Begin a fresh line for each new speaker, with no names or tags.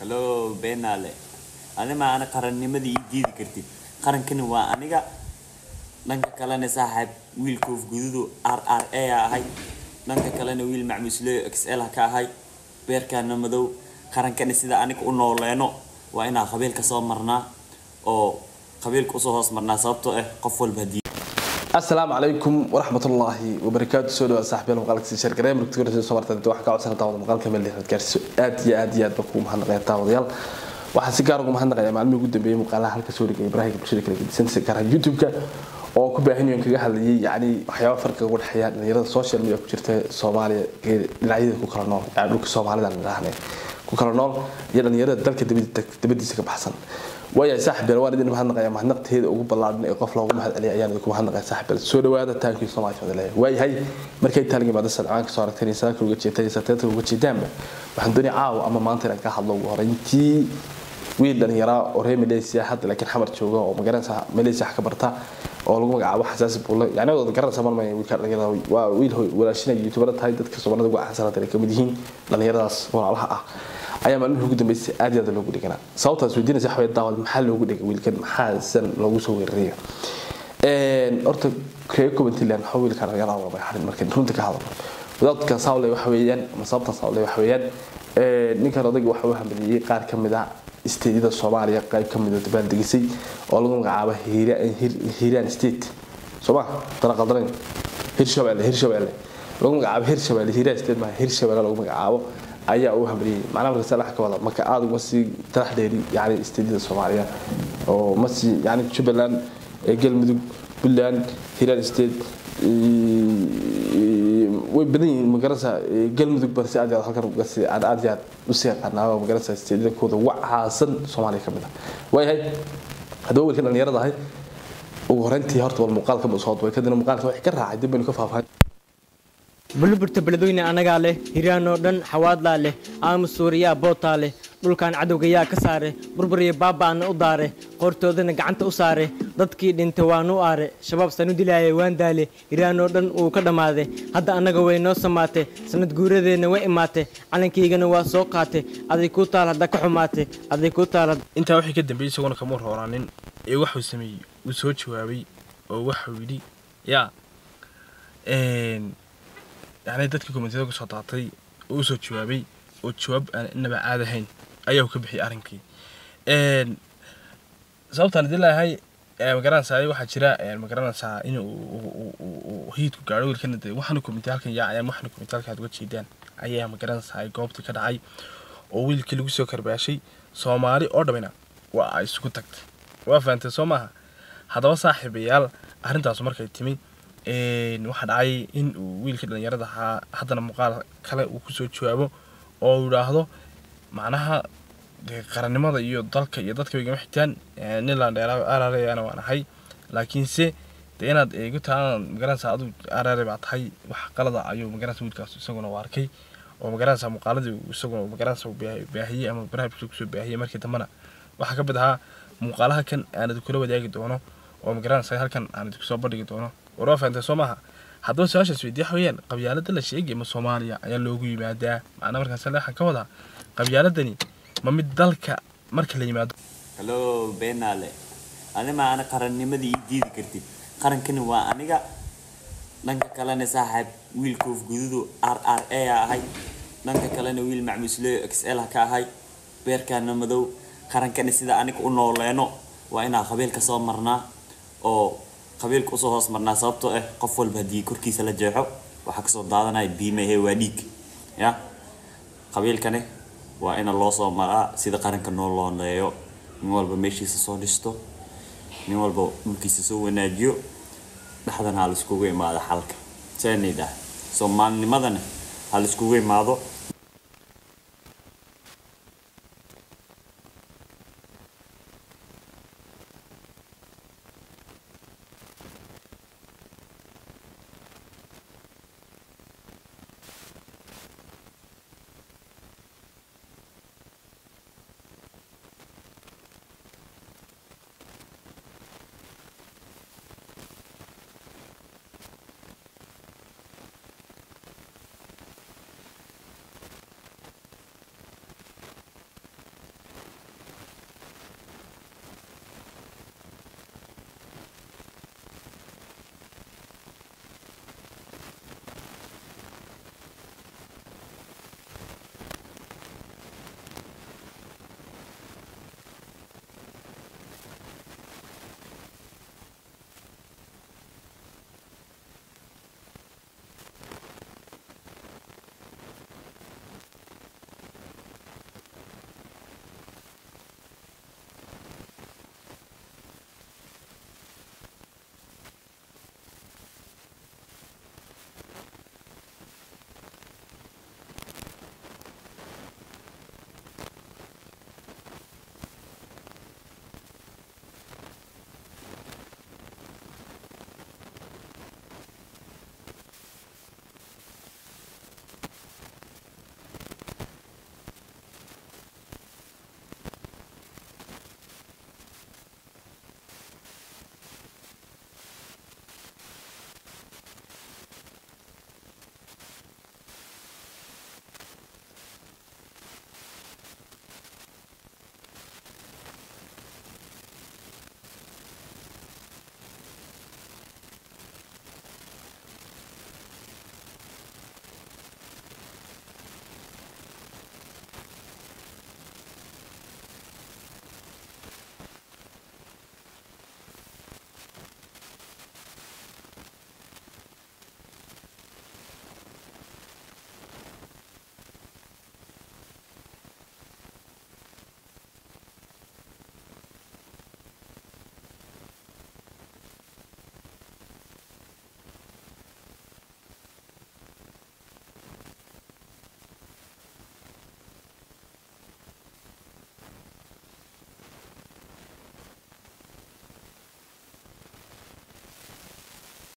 hallo beenaale adima ana qarannimadii ii diidi kartid. Qarankani waa aniga dhanka kalena saaxiib wiil koof gududu r r a a ahay. Dhanka kalena wiil macmuusleyo x l ka ahay. Beerkaana madow. Qarankani sida aniga u nooleeno waa inaa qabiilka soo marnaa oo qabiilka u soo hoos marnaa sababtoo ah qof walba
haddii calaykum waraxmatullaahi wabarakaatu soo dhawaad saaxiibayaal muuqaalka sii sheergareey markii hore soo martay waxaan ka codsanaa daawada muuqaalka meel dheeraad gaarsiiso aad iyo aad iyo aad baan kugu mahadnaqayaa daawadayaal waxaan si gaar ugu mahadnaqayaa maalmihii ugu dambeeyey muuqaalaha halka soo dhigay ibraahimka bulshada kala gedisan si gaar ahaan youtube-ka oo ku baahanyoon kaga hadlayay yacni waxyaaba farqiga ugu dhexeeya dhalinyarada social media ku jirta soomaaliya dhinacyada ku kala nool dhulka soomaalida aan idhaahnay ku kala nool iyo dhalinyarada dalka dabadiisa ka baxsan waayahay saaxiibyaal waan idin mahadnaqayaa mahadnaqteeda ugu ballaadhan ee qof loogu mahad celiya ayaan idinku mahadnaqaya saaxiibyaal soo dhawaada taankii soomaaliya wada leeyahay waayahay markay taalin imaada salcaan kasoo aragteen iyo saaka uga jeetaan iyo sateeta uga jeedaanba waxaan doonaya caawa ama maanta inaan ka hadlo ugu horeyntii wiil dhalinyara oo reer malaysia hadda laakiin xamar jooga oo magaranaysa malaysia wax ka barta oo lagu magacaabo xasaasi buulle yani wada garanaysa marmaya wiilka dhalinyarada waa wiil walaashina youtubera tahay dadka soomaalida ugu caansan ay kamid yihiin dhalinyaradaas walaalaha ah ayaa maalmihii ugu dambeysay aad iyo aad loogu dhiganaa sababtaas weydiinaysa waxa weye daawad maxaa loogu dhigay wiilkan? Maxaa san loogu soo weeraraya horta reer coventland waxa wiilkan dhalinyarada waa magaxarin markan runta ka hadalno wadaadka saawle waxa weeyaan ama sababtan saawle waxa weeyaan ninkan odayga waxa uu hambaliyey qaar ka mid ah isteedyada soomaaliya qayb ka mid oo dabaaldegisay oo lagu magacaabo hiiraan state. Sooma dana qaldanayn hirshabelle hirshabelle lagu magacaabo hirshabelle hiiraan state maaha hirshabelle lagu magacaabo ayaa uu hambaliyey macnaha marka salax ka wada marka aada uma sii talax dheeri yani isteedyada soomaaliya oo ma sii yani jubbaland galmudug puntland hiiraan state way badan yihiin magaranaysa galmudug balse aad aad halkan aan aad aad u sii yaqaanaa magaranaysa isteedyadakooda wacaasan soomaaliya ka mid ah. Waayahay haddaba wiilkan dhalinyarada ahay ugu horeyntii horta wal muuqaalka soo duway. Kadibna muuqaalka waxay ka raacay dib baynu ka faahfaahin
buluburta beledweyne annagaa leh hiraanoo dhan xawaadlaa leh aamus suuriyaa bootaa leh dhulkan cadowga yaa ka saare burburiyo baaba'ana u daare qoortoodana gacanta u saare dadkii dhintay waanu aare shabaab sanu dilaaya waan daale hiraanoo dhan wuu ka dhammaade hadda annaga way noo samaate sanad guuradeenna way imaate calankaygana waa soo qaate aday kuu taal hadda ka xumaate aday kuu taal
intaa wixii ka dambeeyey isaguna kama rooraanin ee waxuu sameeyey uu soo jawaabay oo waxuu yidhi yaa yani dadkii komitiyada kusoo daatay oo usoo jawaabay oo jawaab aan inaba caad ahayn ayaa ka bixiyay arrinkii sababtaan idin leeyahay magaranaysaa waxaa jira magaranaysaa in hiidku gaadho wiilkana de waxaana komitiya halkan yaacayaan waxaana komitiya halkan aad uga jeedaan ayaa magaranaysaa goobtii ka dhacay oo wiilkii lagu soo karbaashay soomaali oo dhamina waa ay isugu tagtay waa fahantay soo maaha haddaba saaxiibayaal arrintaas markay timi waxaa dhacay in uu wiilkii dhalinyarada ahaa haddana muuqaal kale uu ku soo jawaabo oo uu yidhaahdo macnaha qarannimada iyo dalka iyo dadka igama xitaan. Nin landheera arareyana waan ahay. Laakiinse de inaad eegutaan magaranaysa adu arare baa tahay wax qalada ayuu magaranaysa wiilkaas isaguna u arkay oo magaranaysa muuqaaladii isaguna magaranaysa baahiyey ama barnaamijka ku soo baahiyey markii dambena. Waxaa ka mid ahaa muuqaalaha kan aan idin kula wadaagi doono oo magaranaysa halkan aan idinku soo bandhigi doono warwaa fahantay soo haddaba su'aashaas weydiya waxa weeyaan qabyaalada la sheegay ma soomaaliya ayaa loogu yimaadaa. Macnaa markaas waxaan ka wadaa qabyaaladani ma mid dalka marka la yimaado.
Hallo beenaale adima ana qarannimadii ii diidi kartid. Qarankani waa aniga. Dhanka kalena saaxiib wiil koof gududu r r a a ahay. Dhanka kalena wiil macmuusleyo x l ka ahay. Beerkaana madow. Qarankani sida aniga u nooleeno waa inaa qabiilka soo marnaa oo qabiilka u soo hoos marnaa sababtoo ah qof walba haddii korkiisa la jeexo waxaa ka soo daadanaya biimahe waa dhiig ya? Qabiilkani waa ina loo soo maraa sida qaranka noo looneeyo nin walba meeshiisa soo dhisto nin walba dhulkiisa soo wanaajiyo dhexdana ha laiskugu imaado xalka. Seenaydah soomaalinimadana ha laiskugu imaado